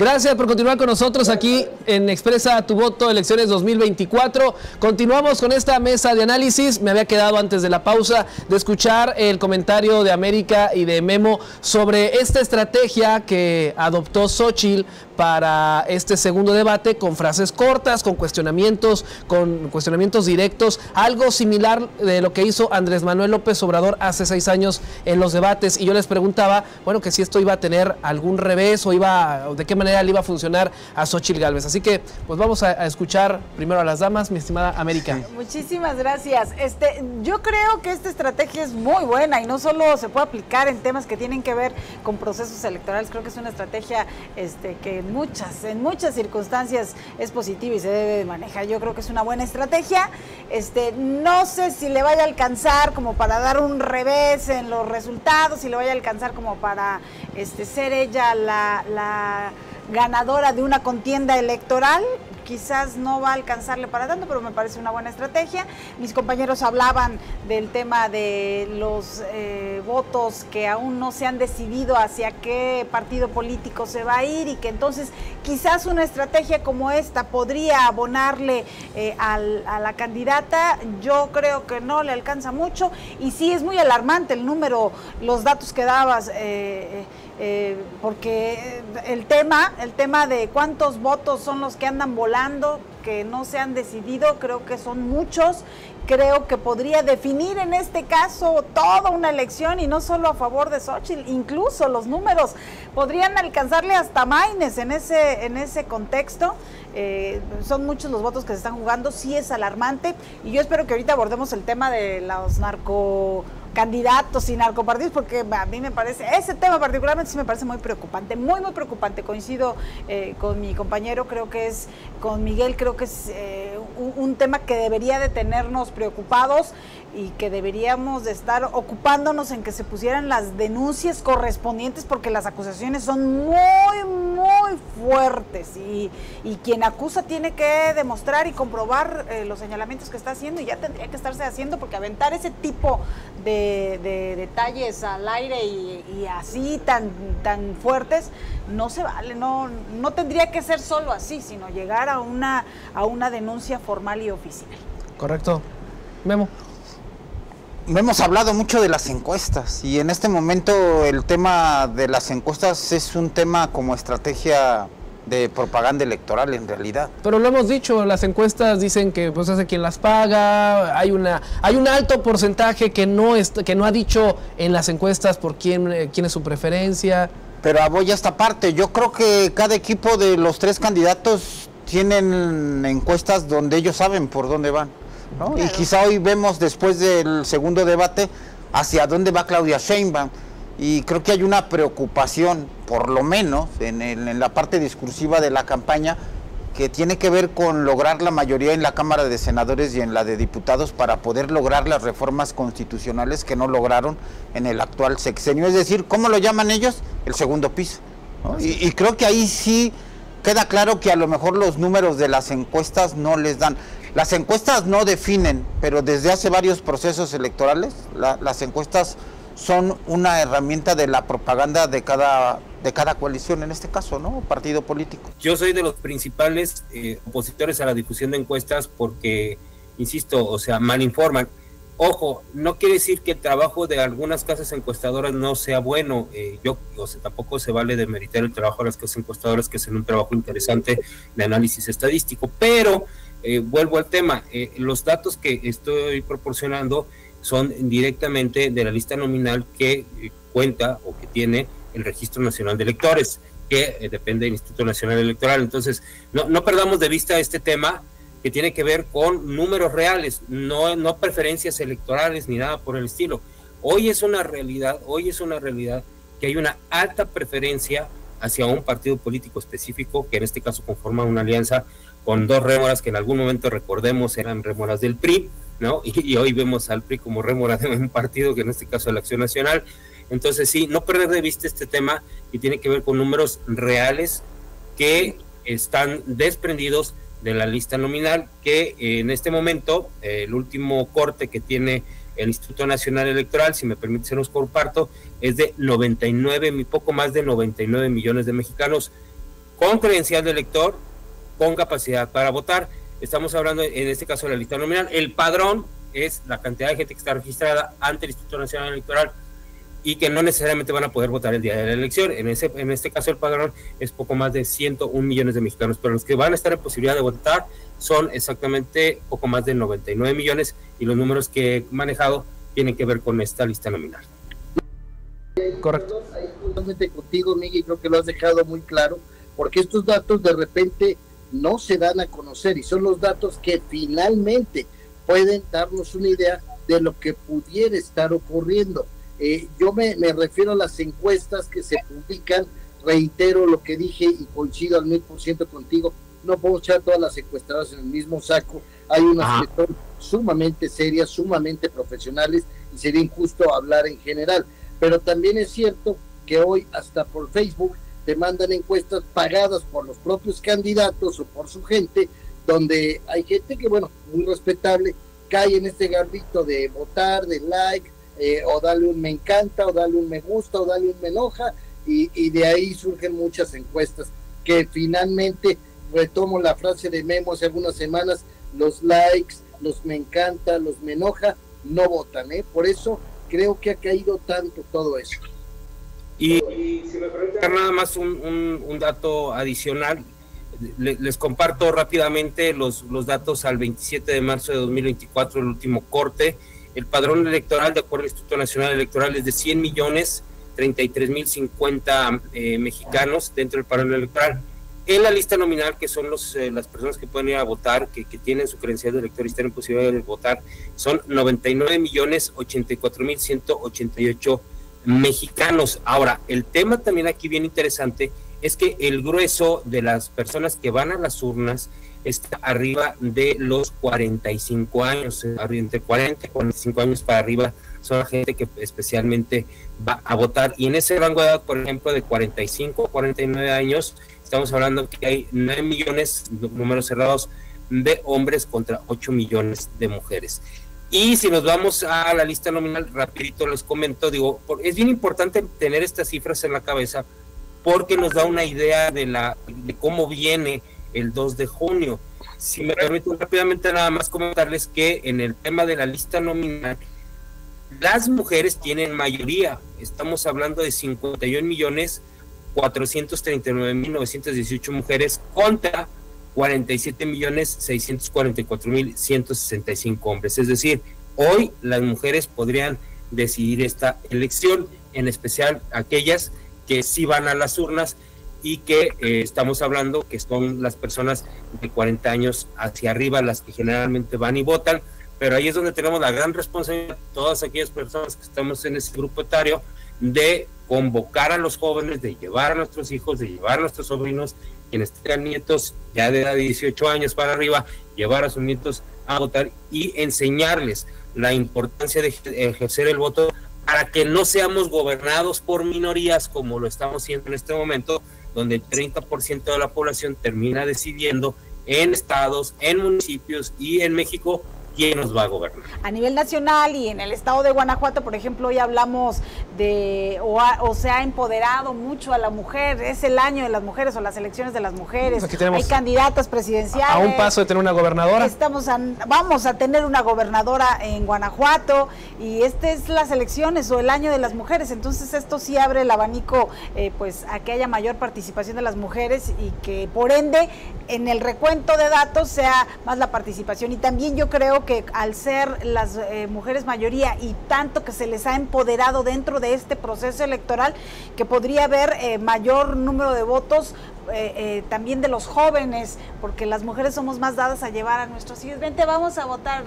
[SPEAKER 3] Gracias por continuar con nosotros aquí en Expresa tu voto elecciones 2024. Continuamos con esta mesa de análisis. Me había quedado antes de la pausa de escuchar el comentario de América y de Memo sobre esta estrategia que adoptó Xochitl para este segundo debate con frases cortas, con cuestionamientos, con cuestionamientos directos, algo similar de lo que hizo Andrés Manuel López Obrador hace seis años en los debates. Y yo les preguntaba, bueno, que si esto iba a tener algún revés o iba, de qué manera le iba a funcionar a Xochitl Galvez. Así que, pues vamos a, escuchar primero a las damas, mi estimada América.
[SPEAKER 4] Muchísimas gracias. Este, yo creo que esta estrategia es muy buena y no solo se puede aplicar en temas que tienen que ver con procesos electorales, creo que es una estrategia este, que muchas, en muchas circunstancias es positiva y se debe de manejar. Yo creo que es una buena estrategia. Este, no sé si le vaya a alcanzar como para dar un revés en los resultados, si le vaya a alcanzar como para este, ser ella la, la ganadora de una contienda electoral quizás no va a alcanzarle para tanto, pero me parece una buena estrategia. Mis compañeros hablaban del tema de los eh, votos que aún no se han decidido hacia qué partido político se va a ir y que entonces quizás una estrategia como esta podría abonarle eh, a la candidata. Yo creo que no le alcanza mucho y sí es muy alarmante el número, los datos que dabas. Eh, eh, porque el tema, el tema de cuántos votos son los que andan volando, que no se han decidido, creo que son muchos, creo que podría definir en este caso toda una elección y no solo a favor de Xochitl, incluso los números podrían alcanzarle hasta Maines en ese, en ese contexto. Eh, son muchos los votos que se están jugando, sí es alarmante y yo espero que ahorita abordemos el tema de los narco candidatos y narcopartidos, porque a mí me parece, ese tema particularmente sí me parece muy preocupante, muy, muy preocupante. Coincido eh, con mi compañero, creo que es, con Miguel, creo que es eh, un, tema que debería de tenernos preocupados y que deberíamos de estar ocupándonos en que se pusieran las denuncias correspondientes porque las acusaciones son muy, muy fuertes y, y quien acusa tiene que demostrar y comprobar eh, los señalamientos que está haciendo y ya tendría que estarse haciendo porque aventar ese tipo de, detalles al aire y, así tan, tan fuertes no se vale, no, no tendría que ser solo así, sino llegar a una, a una denuncia formal y oficial.
[SPEAKER 3] Correcto. Memo
[SPEAKER 5] hemos hablado mucho de las encuestas y en este momento el tema de las encuestas es un tema como estrategia de propaganda electoral en realidad.
[SPEAKER 3] Pero lo hemos dicho, las encuestas dicen que pues hace quien las paga, hay una hay un alto porcentaje que no que no ha dicho en las encuestas por quién eh, quién es su preferencia.
[SPEAKER 5] Pero voy a esta parte, yo creo que cada equipo de los tres candidatos tienen encuestas donde ellos saben por dónde van. Y quizá hoy vemos después del segundo debate hacia dónde va Claudia Sheinbaum. Y creo que hay una preocupación, por lo menos en, en la parte discursiva de la campaña, que tiene que ver con lograr la mayoría en la Cámara de Senadores y en la de Diputados para poder lograr las reformas constitucionales que no lograron en el actual sexenio. Es decir, ¿cómo lo llaman ellos? El segundo piso. Y, y, creo que ahí sí queda claro que a lo mejor los números de las encuestas no les dan. Las encuestas no definen, pero desde hace varios procesos electorales, las encuestas son una herramienta de la propaganda de cada, de cada coalición, en este caso, ¿no? Partido político.
[SPEAKER 6] Yo soy de los principales eh, opositores a la difusión de encuestas porque, insisto, o sea, mal informan. Ojo, no quiere decir que el trabajo de algunas casas encuestadoras no sea bueno. Eh, yo, o sea, tampoco se vale demeritar el trabajo de las casas encuestadoras, que es un trabajo interesante de análisis estadístico, pero eh, vuelvo al tema, eh, los datos que estoy proporcionando son directamente de la lista nominal que eh, cuenta o que tiene el Registro Nacional de Electores, que depende del Instituto Nacional Electoral. Entonces, no, no perdamos de vista este tema que tiene que ver con números reales, no, no preferencias electorales ni nada por el estilo. Hoy es una realidad, hoy es una realidad que hay una alta preferencia hacia un partido político específico, que en este caso conforma una alianza con dos rémoras que en algún momento recordemos eran rémoras del PRI, ¿no? Y, hoy vemos al PRI como rémora de un partido, que en este caso es la Acción Nacional. Entonces, sí, no perder de vista este tema y tiene que ver con números reales que están desprendidos de la lista nominal, que en este momento, el último corte que tiene el Instituto Nacional Electoral, si me permite, se los comparto, es de 99, poco más de 99 millones de mexicanos con credencial de elector, con capacidad para votar. Estamos hablando en este caso de la lista nominal. El padrón es la cantidad de gente que está registrada ante el Instituto Nacional Electoral y que no necesariamente van a poder votar el día de la elección. En, ese, en este caso el padrón es poco más de 101 millones de mexicanos, pero los que van a estar en posibilidad de votar son exactamente poco más de 99 millones y los números que he manejado tienen que ver con esta lista nominal.
[SPEAKER 7] Correcto. Totalmente contigo, Miguel, creo que lo has dejado muy claro, porque estos datos de repente no se dan a conocer y son los datos que finalmente pueden darnos una idea de lo que pudiera estar ocurriendo. Eh, yo me, refiero a las encuestas que se publican, reitero lo que dije y coincido al mil por ciento contigo, no puedo echar todas las encuestadoras en el mismo saco, hay unas que son sumamente serias, sumamente profesionales y sería injusto hablar en general, pero también es cierto que hoy hasta por Facebook te mandan encuestas pagadas por los propios candidatos o por su gente, donde hay gente que, bueno, muy respetable, cae en este garbito de votar, de like, eh, o darle un me encanta, o darle un me gusta, o darle un me enoja, y, de ahí surgen muchas encuestas que finalmente, retomo la frase de Memo hace algunas semanas, los likes, los me encanta, los me enoja, no votan, ¿eh? Por eso creo que ha caído tanto todo eso.
[SPEAKER 6] Y, si me permiten nada más un, dato adicional, les comparto rápidamente los, los datos al 27 de marzo de 2024, el último corte el padrón electoral, de acuerdo al Instituto Nacional Electoral, es de 100 millones 33 mil 50 eh, mexicanos dentro del padrón electoral. En la lista nominal, que son los, eh, las personas que pueden ir a votar, que, tienen su credencial de elector y tienen posibilidad de votar, son 99 millones 84 mil 188 mexicanos. Ahora, el tema también aquí bien interesante es que el grueso de las personas que van a las urnas está arriba de los 45 años, entre 40 y 45 años para arriba son la gente que especialmente va a votar. Y en ese rango de edad, por ejemplo, de 45 a 49 años, estamos hablando que hay 9 millones, números cerrados, de hombres contra 8 millones de mujeres. Y si nos vamos a la lista nominal, rapidito les comento, digo, es bien importante tener estas cifras en la cabeza porque nos da una idea de, la, de cómo viene el 2 de junio. Si me permiten rápidamente nada más comentarles que en el tema de la lista nominal, las mujeres tienen mayoría. Estamos hablando de 51 millones 439 mil 918 mujeres contra 47 millones 644 mil 165 hombres. Es decir, hoy las mujeres podrían decidir esta elección, en especial aquellas que sí van a las urnas y que eh, estamos hablando que son las personas de 40 años hacia arriba las que generalmente van y votan, pero ahí es donde tenemos la gran responsabilidad, todas aquellas personas que estamos en ese grupo etario, de convocar a los jóvenes, de llevar a nuestros hijos, de llevar a nuestros sobrinos, quienes tengan nietos ya de edad de 18 años para arriba, llevar a sus nietos a votar y enseñarles la importancia de ejercer el voto para que no seamos gobernados por minorías como lo estamos haciendo en este momento, donde el 30% de la población termina decidiendo en estados, en municipios y en México quién nos va a gobernar.
[SPEAKER 4] A nivel nacional y en el estado de Guanajuato, por ejemplo, hoy hablamos de, o, se ha empoderado mucho a la mujer, es el año de las mujeres o las elecciones de las mujeres. Hay candidatas presidenciales.
[SPEAKER 3] A un paso de tener una gobernadora.
[SPEAKER 4] Estamos vamos a tener una gobernadora en Guanajuato y este es las elecciones o el año de las mujeres, entonces esto sí abre el abanico eh, pues a que haya mayor participación de las mujeres y que por ende en el recuento de datos sea más la participación y también yo creo que al ser las eh, mujeres mayoría y tanto que se les ha empoderado dentro de este proceso electoral, que podría haber eh, mayor número de votos eh, también de los jóvenes, porque las mujeres somos más dadas a llevar a nuestros hijos. Vente, vamos a votar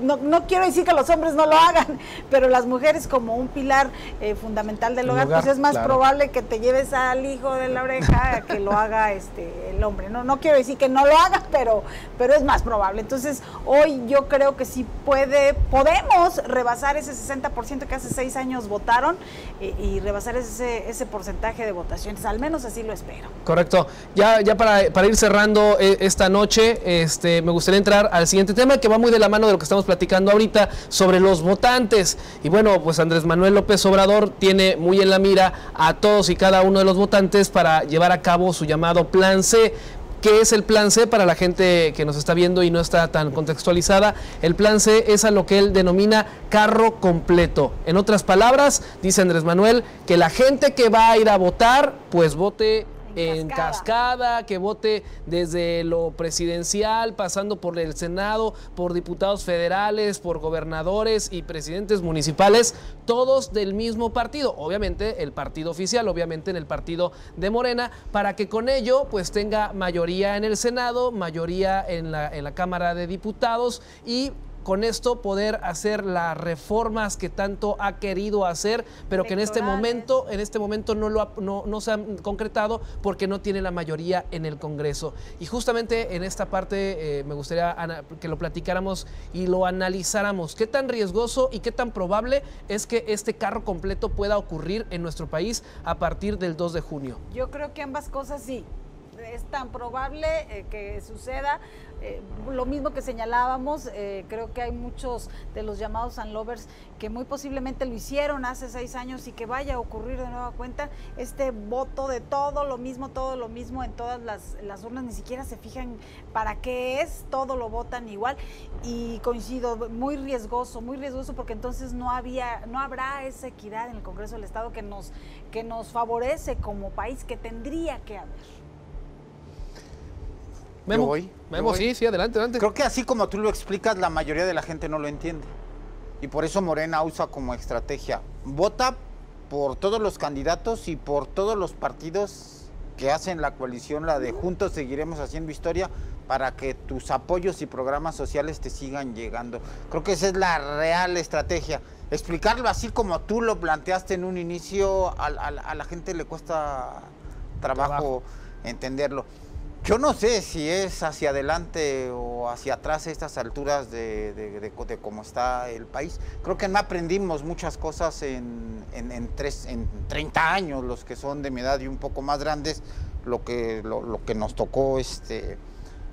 [SPEAKER 4] no, no, quiero decir que los hombres no lo hagan, pero las mujeres como un pilar eh, fundamental del hogar, pues es más probable que te lleves al hijo de la oreja que lo haga este el hombre. No, no quiero decir que no lo haga, pero, pero es más probable. Entonces, hoy yo creo que sí puede, podemos rebasar ese 60% que hace seis años votaron eh, y rebasar ese, ese porcentaje de votaciones. Al menos así lo espero.
[SPEAKER 3] Correcto. Ya, ya para, para ir cerrando eh, esta noche, este, me gustaría entrar al siguiente tema que va muy de la mano de lo que estamos platicando ahorita sobre los votantes. Y bueno, pues Andrés Manuel López Obrador tiene muy en la mira a todos y cada uno de los votantes para llevar a cabo su llamado Plan C. ¿Qué es el plan C para la gente que nos está viendo y no está tan contextualizada? El plan C es a lo que él denomina carro completo. En otras palabras, dice Andrés Manuel, que la gente que va a ir a votar, pues vote en cascada. que vote desde lo presidencial, pasando por el Senado, por diputados federales, por gobernadores y presidentes municipales, todos del mismo partido, obviamente el partido oficial, obviamente en el partido de Morena, para que con ello pues tenga mayoría en el Senado, mayoría en la, en la Cámara de Diputados y con esto poder hacer las reformas que tanto ha querido hacer, pero que en este momento, en este momento no, lo no, se han concretado porque no tiene la mayoría en el Congreso. Y justamente en esta parte eh, me gustaría que lo platicáramos y lo analizáramos. ¿Qué tan riesgoso y qué tan probable es que este carro completo pueda ocurrir en nuestro país a partir del 2 de junio?
[SPEAKER 4] Yo creo que ambas cosas sí es tan probable eh, que suceda. Eh, lo mismo que señalábamos, eh, creo que hay muchos de los llamados lovers que muy posiblemente lo hicieron hace seis años y que vaya a ocurrir de nueva cuenta este voto de todo lo mismo, todo lo mismo en todas las, las urnas, ni siquiera se fijan para qué es, todo lo votan igual y coincido, muy riesgoso, muy riesgoso porque entonces no había, no habrá esa equidad en el Congreso del Estado que nos, que nos favorece como país, que tendría que haber.
[SPEAKER 3] Memo, voy, Memo, sí, sí, adelante, adelante.
[SPEAKER 5] Creo que así como tú lo explicas, la mayoría de la gente no lo entiende. Y por eso Morena usa como estrategia. Vota por todos los candidatos y por todos los partidos que hacen la coalición, la de Juntos Seguiremos Haciendo Historia, para que tus apoyos y programas sociales te sigan llegando. Creo que esa es la real estrategia. Explicarlo así como tú lo planteaste en un inicio, a, la gente le cuesta trabajo. entenderlo. Yo no sé si es hacia adelante o hacia atrás a estas alturas de, cómo está el país. Creo que no aprendimos muchas cosas en, en 30 años, los que son de mi edad y un poco más grandes, lo que, lo, que nos tocó, este,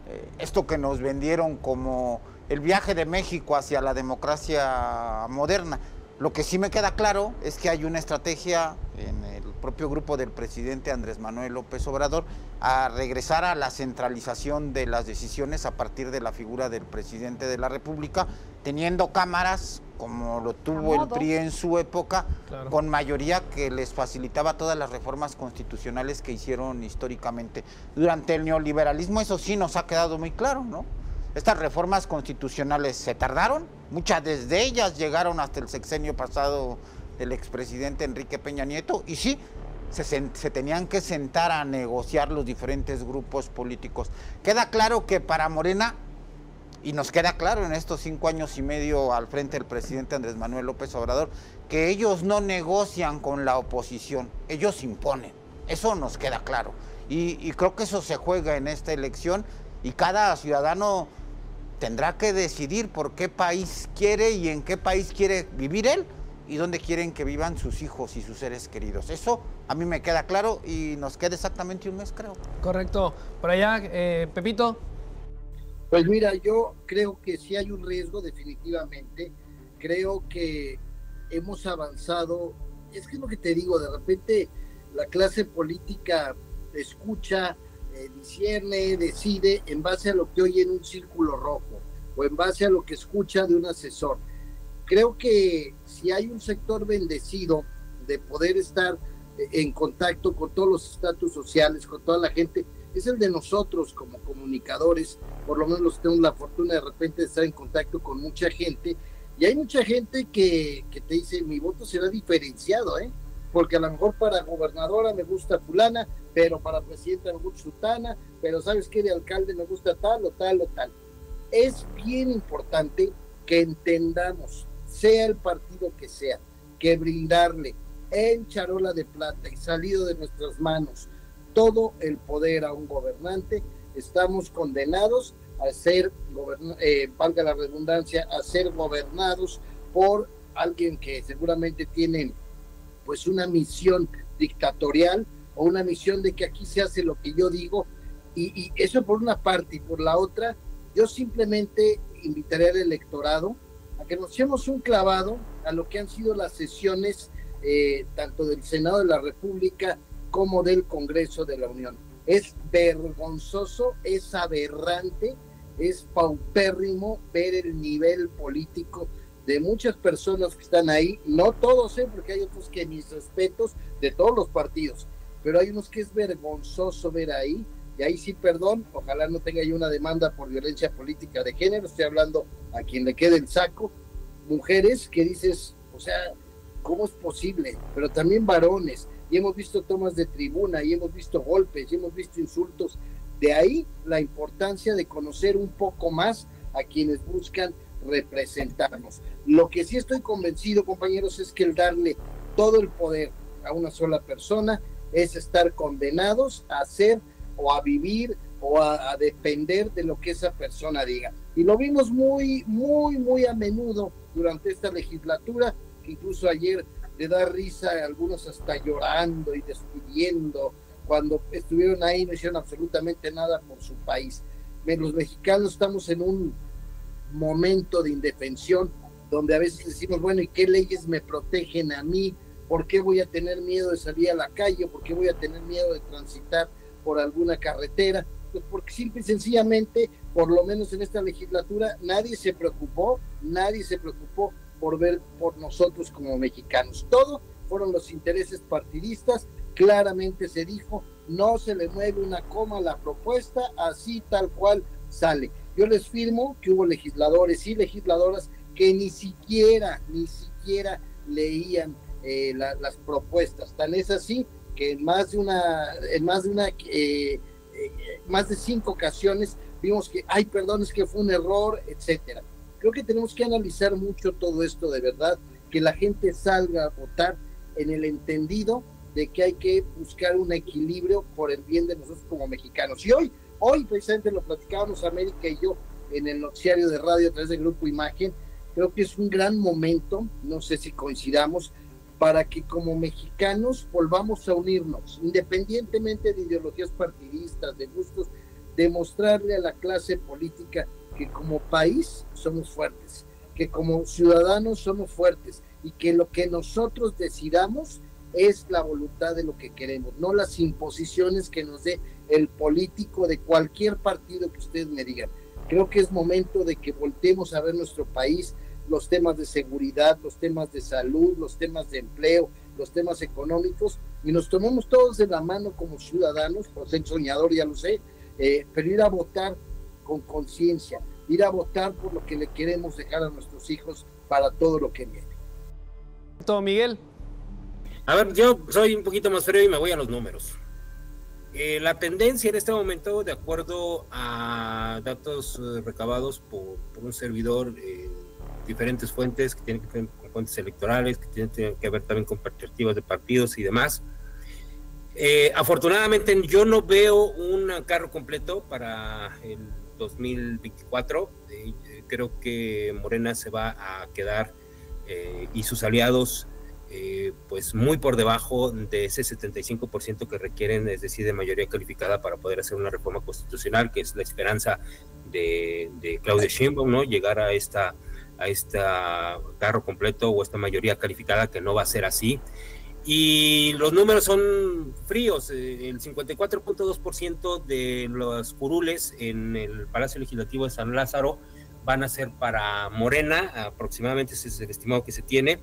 [SPEAKER 5] eh, esto que nos vendieron como el viaje de México hacia la democracia moderna. Lo que sí me queda claro es que hay una estrategia en el propio grupo del presidente Andrés Manuel López Obrador a regresar a la centralización de las decisiones a partir de la figura del presidente de la República, teniendo cámaras como lo tuvo el PRI en su época, con mayoría que les facilitaba todas las reformas constitucionales que hicieron históricamente. Durante el neoliberalismo eso sí nos ha quedado muy claro, ¿no? Estas reformas constitucionales se tardaron, muchas de ellas llegaron hasta el sexenio pasado del expresidente Enrique Peña Nieto y sí, se, tenían que sentar a negociar los diferentes grupos políticos. Queda claro que para Morena, y nos queda claro en estos cinco años y medio al frente del presidente Andrés Manuel López Obrador, que ellos no negocian con la oposición, ellos imponen. Eso nos queda claro. y creo que eso se juega en esta elección y cada ciudadano tendrá que decidir por qué país quiere y en qué país quiere vivir él y dónde quieren que vivan sus hijos y sus seres queridos. Eso a mí me queda claro y nos queda exactamente un mes, creo.
[SPEAKER 3] Correcto. Por allá, eh, Pepito.
[SPEAKER 7] Pues mira, yo creo que sí hay un riesgo definitivamente. Creo que hemos avanzado. Es que es lo que te digo, de repente la clase política escucha, eh, decide en base a lo que oye en un círculo rojo o en base a lo que escucha de un asesor. Creo que si hay un sector bendecido de poder estar eh, en contacto con todos los estatus sociales, con toda la gente, es el de nosotros como comunicadores, por lo menos tenemos la fortuna de repente estar en contacto con mucha gente, y hay mucha gente que, que te dice, mi voto será diferenciado, ¿eh? Porque a lo mejor para gobernadora me gusta fulana, pero para presidenta me gusta pero sabes que de alcalde me gusta tal o tal o tal. Es bien importante que entendamos, sea el partido que sea, que brindarle en charola de plata y salido de nuestras manos todo el poder a un gobernante, estamos condenados a ser, eh, valga la redundancia, a ser gobernados por alguien que seguramente tiene pues una misión dictatorial o una misión de que aquí se hace lo que yo digo. Y, eso por una parte y por la otra, yo simplemente invitaré al electorado a que nos echemos un clavado a lo que han sido las sesiones eh, tanto del Senado de la República como del Congreso de la Unión. Es vergonzoso, es aberrante, es paupérrimo ver el nivel político de muchas personas que están ahí, no todos, ¿eh? porque hay otros que mis respetos de todos los partidos, pero hay unos que es vergonzoso ver ahí, y ahí sí, perdón, ojalá no tenga yo una demanda por violencia política de género, estoy hablando a quien le quede el saco, mujeres que dices, o sea, ¿cómo es posible? Pero también varones, y hemos visto tomas de tribuna, y hemos visto golpes, y hemos visto insultos. De ahí la importancia de conocer un poco más a quienes buscan representarnos. Lo que sí estoy convencido, compañeros, es que el darle todo el poder a una sola persona es estar condenados a hacer o a vivir o a, depender de lo que esa persona diga. Y lo vimos muy, muy, muy a menudo durante esta legislatura, incluso ayer le da risa a algunos hasta llorando y despidiendo, cuando estuvieron ahí no hicieron absolutamente nada por su país. Los mexicanos estamos en un momento de indefensión donde a veces decimos, bueno, ¿y qué leyes me protegen a mí? ¿Por qué voy a tener miedo de salir a la calle? ¿Por qué voy a tener miedo de transitar por alguna carretera? Pues porque simple y sencillamente, por lo menos en esta legislatura, nadie se preocupó, nadie se preocupó por ver por nosotros como mexicanos. Todo fueron los intereses partidistas, claramente se dijo, no se le mueve una coma a la propuesta, así tal cual sale. Yo les firmo que hubo legisladores y legisladoras que ni siquiera, ni siquiera leían eh, las propuestas. Tan es así que en más de una, en más de una, eh, eh, más de cinco ocasiones vimos que, ay, perdón, es que fue un error, etcétera. Creo que tenemos que analizar mucho todo esto de verdad, que la gente salga a votar en el entendido de que hay que buscar un equilibrio por el bien de nosotros como mexicanos. Y hoy, hoy precisamente lo platicábamos América y yo en el noticiario de radio a través del grupo Imagen, creo que es un gran momento, no sé si coincidamos, para que como mexicanos volvamos a unirnos, independientemente de ideologías partidistas, de gustos, demostrarle a la clase política que como país somos fuertes, que como ciudadanos somos fuertes y que lo que nosotros decidamos es la voluntad de lo que queremos, no las imposiciones que nos dé el político de cualquier partido que ustedes me digan. Creo que es momento de que voltemos a ver nuestro país, los temas de seguridad, los temas de salud, los temas de empleo, los temas económicos, y nos tomemos todos de la mano como ciudadanos, por ser soñador ya lo sé, eh, pero ir a votar con conciencia, ir a votar por lo que le queremos dejar a nuestros hijos para todo lo que viene.
[SPEAKER 3] Todo Miguel.
[SPEAKER 6] A ver, yo soy un poquito más frío y me voy a los números. Eh, la tendencia en este momento, de acuerdo a datos eh, recabados por, un servidor, eh, diferentes fuentes que tienen que ver con fuentes electorales, que tienen que ver también con perspectivas de partidos y demás. afortunadamente yo no veo un carro completo para el 2024. creo que Morena se va a quedar y sus aliados eh, pues muy por debajo de ese 75% que requieren, es decir, de mayoría calificada para poder hacer una reforma constitucional, que es la esperanza de, Claudia Sheinbaum, ¿no? Llegar a esta a este carro completo o esta mayoría calificada que no va a ser así. Y los números son fríos. Eh, el 54.2% de los curules en el Palacio Legislativo de San Lázaro van a ser para Morena, aproximadamente ese es el estimado que se tiene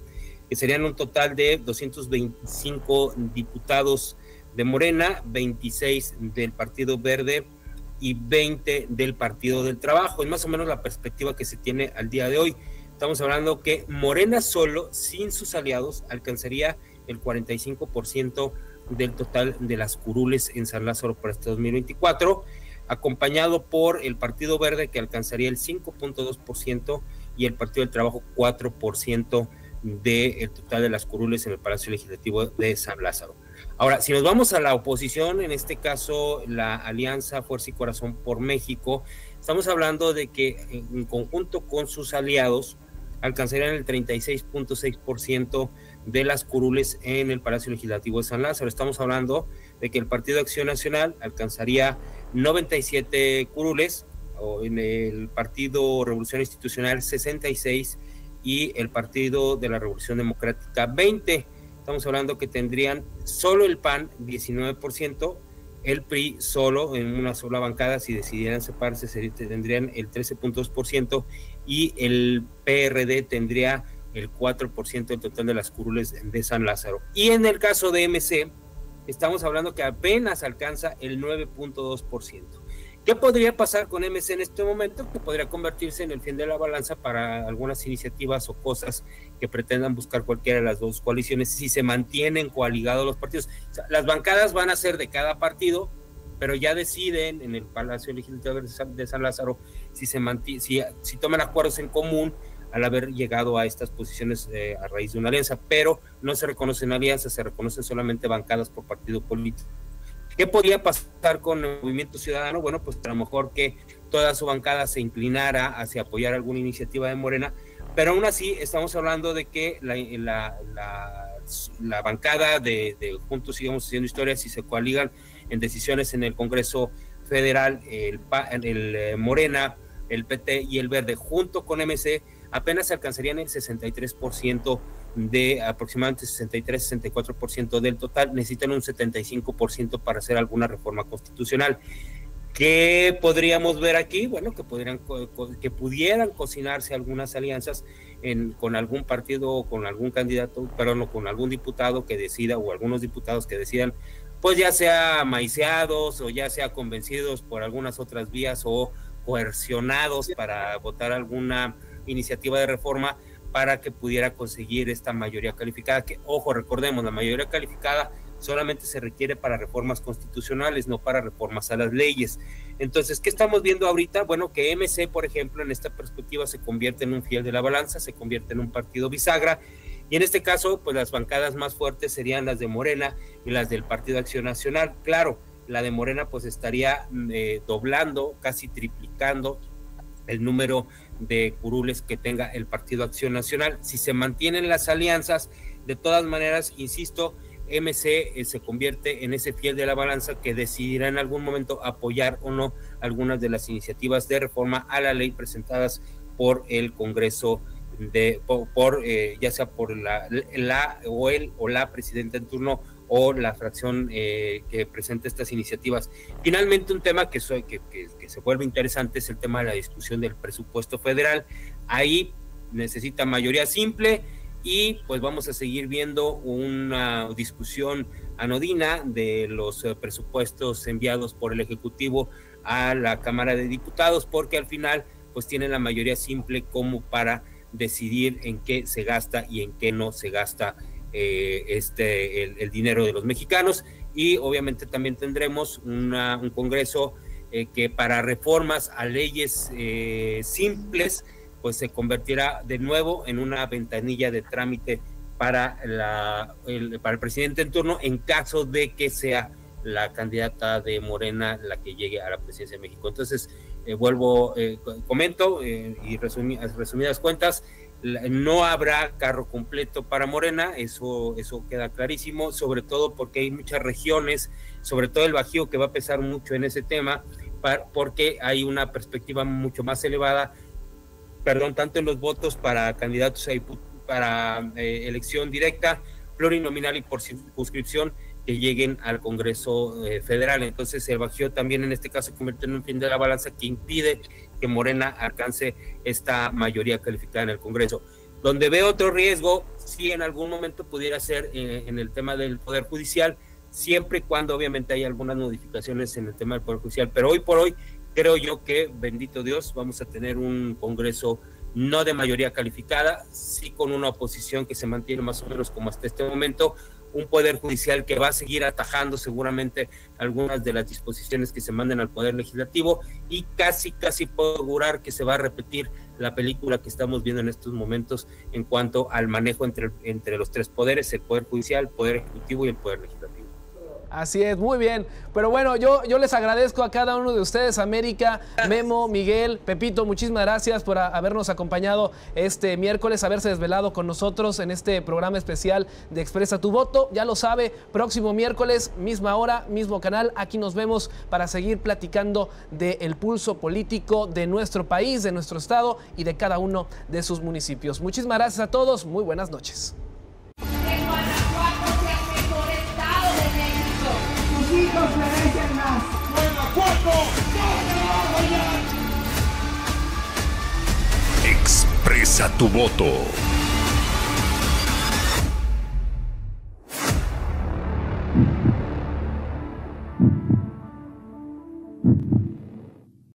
[SPEAKER 6] que serían un total de 225 diputados de Morena, 26 del Partido Verde y 20 del Partido del Trabajo. Es más o menos la perspectiva que se tiene al día de hoy. Estamos hablando que Morena solo, sin sus aliados, alcanzaría el 45% del total de las curules en San Lázaro para este 2024, acompañado por el Partido Verde que alcanzaría el 5.2% y el Partido del Trabajo 4% del total de las curules en el Palacio Legislativo de San Lázaro. Ahora, si nos vamos a la oposición, en este caso la Alianza Fuerza y Corazón por México, estamos hablando de que en conjunto con sus aliados alcanzarían el 36.6% de las curules en el Palacio Legislativo de San Lázaro. Estamos hablando de que el Partido de Acción Nacional alcanzaría 97 curules, o en el Partido Revolución Institucional 66 y el Partido de la Revolución Democrática 20. Estamos hablando que tendrían solo el PAN 19%, el PRI solo en una sola bancada, si decidieran separarse, tendrían el 13.2% y el PRD tendría el 4% del total de las curules de San Lázaro. Y en el caso de MC, estamos hablando que apenas alcanza el 9.2%. ¿Qué podría pasar con MC en este momento? Que podría convertirse en el fin de la balanza para algunas iniciativas o cosas que pretendan buscar cualquiera de las dos coaliciones si se mantienen coaligados los partidos. las bancadas van a ser de cada partido, pero ya deciden en el Palacio Legislativo de San Lázaro si, se si, si toman acuerdos en común al haber llegado a estas posiciones eh, a raíz de una alianza, pero no se reconocen alianzas, se reconocen solamente bancadas por partido político. ¿Qué podría pasar con el movimiento ciudadano? Bueno, pues a lo mejor que toda su bancada se inclinara hacia apoyar alguna iniciativa de Morena, pero aún así estamos hablando de que la, la, bancada de, Juntos Sigamos Haciendo Historia, si se coaligan en decisiones en el Congreso Federal, el, el eh, Morena, el PT y el Verde, junto con MC, apenas alcanzarían el 63% de aproximadamente 63-64% del total, necesitan un 75% para hacer alguna reforma constitucional. ¿Qué podríamos ver aquí? Bueno, que, podrían, que pudieran cocinarse algunas alianzas en, con algún partido o con algún candidato, pero no con algún diputado que decida o algunos diputados que decidan, pues ya sea maiceados o ya sea convencidos por algunas otras vías o coercionados para votar alguna iniciativa de reforma para que pudiera conseguir esta mayoría calificada, que ojo, recordemos, la mayoría calificada solamente se requiere para reformas constitucionales, no para reformas a las leyes. Entonces, ¿qué estamos viendo ahorita? Bueno, que MC, por ejemplo, en esta perspectiva se convierte en un fiel de la balanza, se convierte en un partido bisagra, y en este caso, pues las bancadas más fuertes serían las de Morena y las del Partido Acción Nacional. Claro, la de Morena pues estaría eh, doblando, casi triplicando el número de curules que tenga el Partido Acción Nacional. Si se mantienen las alianzas, de todas maneras, insisto, MC eh, se convierte en ese fiel de la balanza que decidirá en algún momento apoyar o no algunas de las iniciativas de reforma a la ley presentadas por el Congreso de por, eh, ya sea por la, la o el o la presidenta en turno o la fracción eh, que presenta estas iniciativas. Finalmente, un tema que, soy, que, que, se vuelve interesante es el tema de la discusión del presupuesto federal. Ahí necesita mayoría simple y pues vamos a seguir viendo una discusión anodina de los eh, presupuestos enviados por el Ejecutivo a la Cámara de Diputados porque al final pues tienen la mayoría simple como para decidir en qué se gasta y en qué no se gasta eh, este, el, dinero de los mexicanos y obviamente también tendremos un Congreso eh, que para reformas a leyes eh, simples pues se convertirá de nuevo en una ventanilla de trámite para, la, el, para el presidente en turno en caso de que sea la candidata de Morena la que llegue a la presidencia de México. Entonces, vuelvo, comento y resumidas cuentas, no habrá carro completo para Morena, eso, eso queda clarísimo, sobre todo porque hay muchas regiones, sobre todo el Bajío, que va a pesar mucho en ese tema, porque hay una perspectiva mucho más elevada, perdón, tanto en los votos para candidatos a, para eh, elección directa, plurinominal y por circunscripción, que lleguen al Congreso eh, Federal. Entonces el Bajío también en este caso se convierte en un fin de la balanza que impide que Morena alcance esta mayoría calificada en el Congreso. Donde veo otro riesgo, si en algún momento pudiera ser eh, en el tema del Poder Judicial, siempre y cuando obviamente hay algunas modificaciones en el tema del Poder Judicial. Pero hoy por hoy creo yo que, bendito Dios, vamos a tener un Congreso no de mayoría calificada, sí con una oposición que se mantiene más o menos como hasta este momento, un poder judicial que va a seguir atajando seguramente algunas de las disposiciones que se manden al poder legislativo y casi, casi puedo augurar que se va a repetir la película que estamos viendo en estos momentos en cuanto al manejo entre, entre los tres poderes, el poder judicial, el poder ejecutivo y el poder legislativo.
[SPEAKER 3] Así es, muy bien. Pero bueno, yo, yo les agradezco a cada uno de ustedes, América, Memo, Miguel, Pepito, muchísimas gracias por habernos acompañado este miércoles, haberse desvelado con nosotros en este programa especial de Expresa tu voto. Ya lo sabe, próximo miércoles, misma hora, mismo canal, aquí nos vemos para seguir platicando del pulso político de nuestro país, de nuestro estado y de cada uno de sus municipios. Muchísimas gracias a todos, muy buenas noches.
[SPEAKER 1] Expresa tu voto.